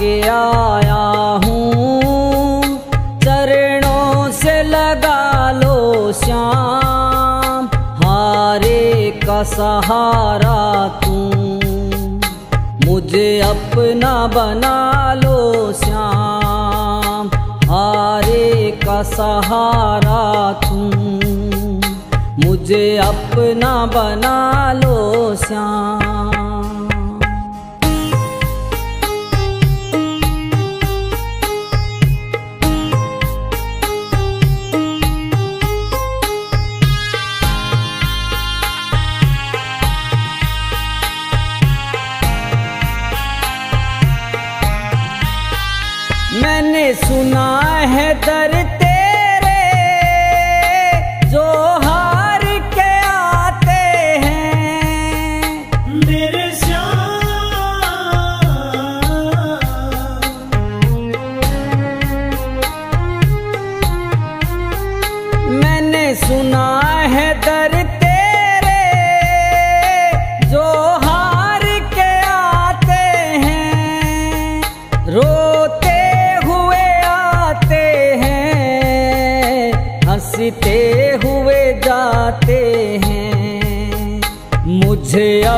के आया हूँ। चरणों से लगा लो श्याम। हारे का सहारा तू। मुझे अपना बना लो श्याम। हारे का सहारा तू। मुझे अपना बना लो श्याम।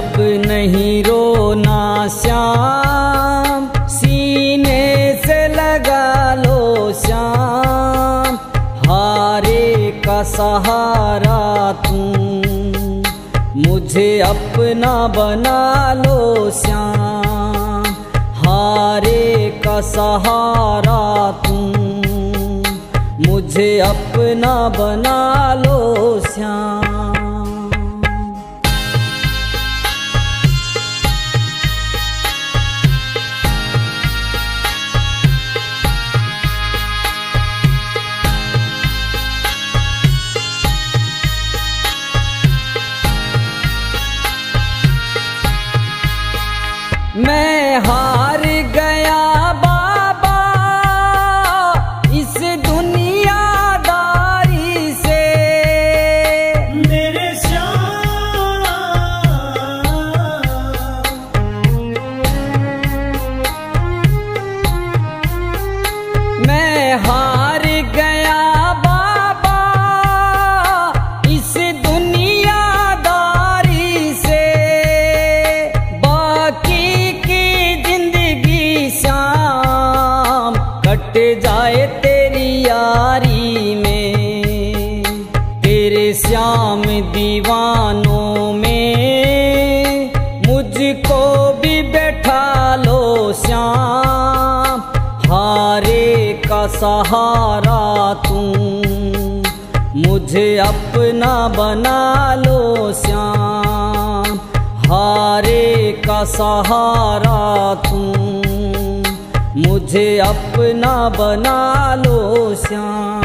अब नहीं रोना श्याम। सीने से लगा लो श्याम हारे का सहारा तू। मुझे अपना बना लो श्याम। हारे का सहारा तू। मुझे अपना बना लो श्याम। मैं हार गया बाबा इस दुनियादारी से। मेरे मैं हार दीवानों में, मुझको भी बैठा लो श्याम। हारे का सहारा तू मुझे अपना बना लो श्याम। हारे का सहारा तू मुझे अपना बना लो श्याम।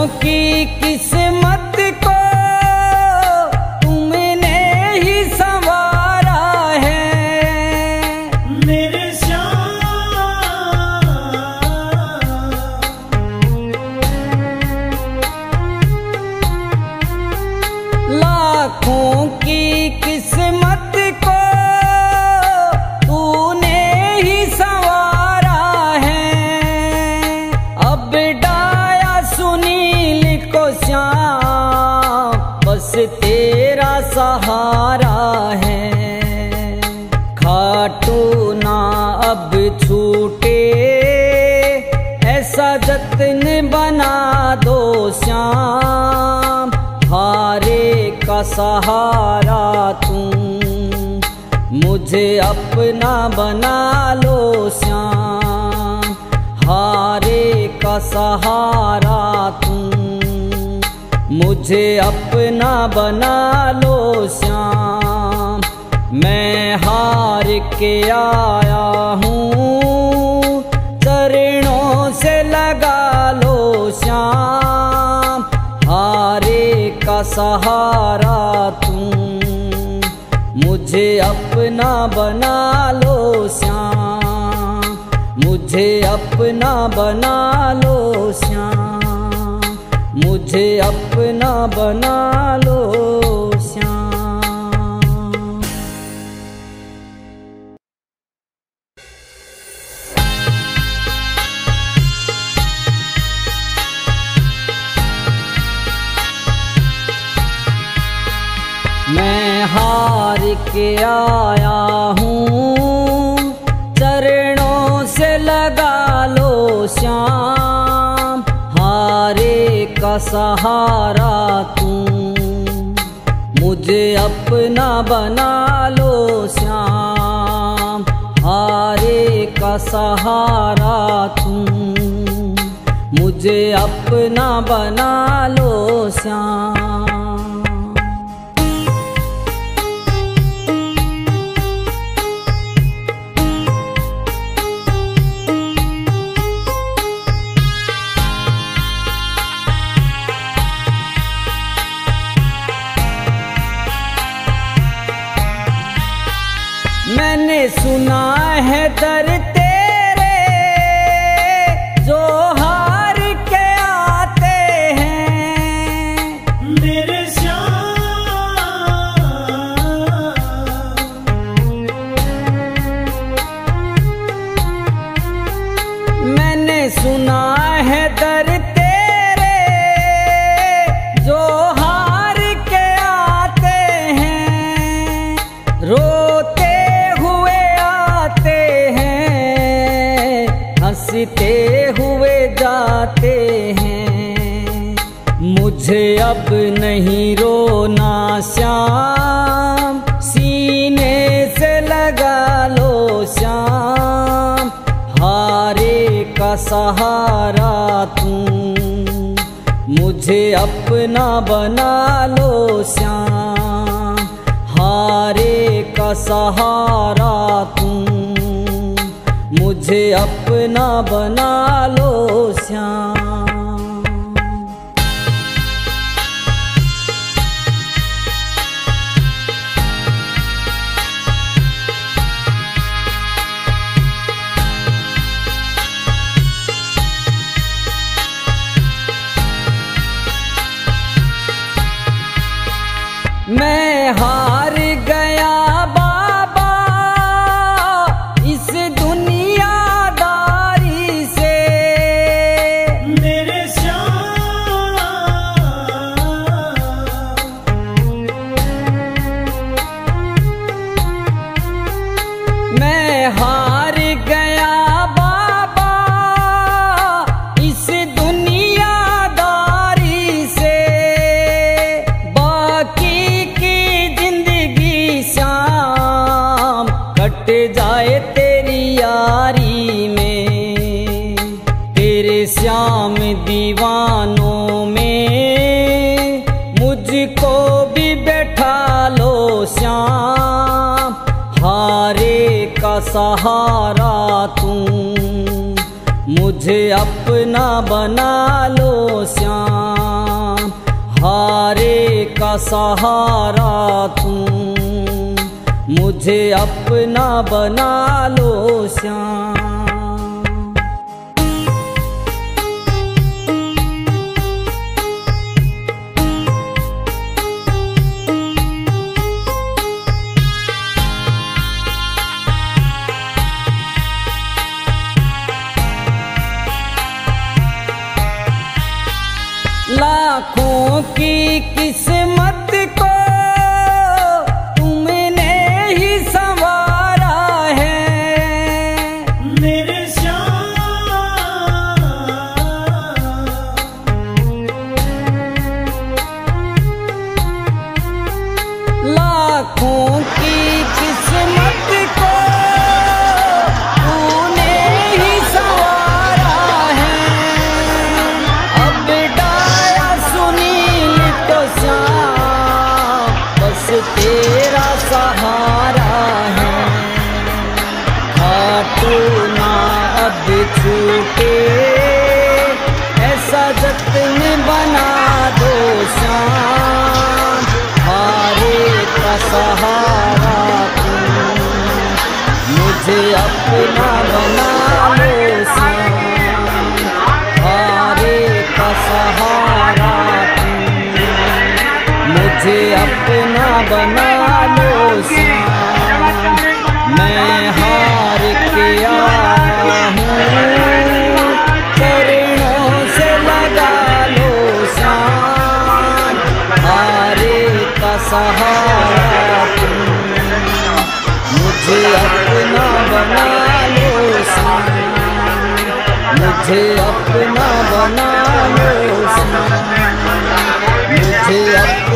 लाखों छूटे, ऐसा जतन बना दो श्याम। हारे का सहारा तू मुझे अपना बना लो श्याम। हारे का सहारा तू मुझे अपना बना लो श्याम। मैं हार के आया हूँ लगा लो श्याम, हारे का सहारा तू मुझे अपना बना लो श्याम, मुझे अपना बना लो श्याम, मुझे अपना बना लो के आया हूँ। चरणों से लगा लो श्याम। हारे का सहारा तू। मुझे अपना बना लो श्याम। हारे का सहारा तू। मुझे अपना बना लो श्याम। नहीं रोना श्याम। सीने से लगा लो श्याम हारे का सहारा तू। मुझे अपना बना लो श्याम। हारे का सहारा तू। मुझे अपना बना लो मैं हार दीवानों में, मुझको भी बैठा लो श्याम। हारे का सहारा तू मुझे अपना बना लो श्याम। हारे का सहारा तू मुझे अपना बना लो श्याम। आँखों की किस्मत को तुमने ही संवारा है। मेरे लाखों छूटे। ऐसा जतन बना दो श्याम हारे का सहारा मुझे अपना बना लो हारे का सहारा मुझे अपना बना लो श्याम मुझे अपना बना लो मुझे अपना बना लो मुझे अपना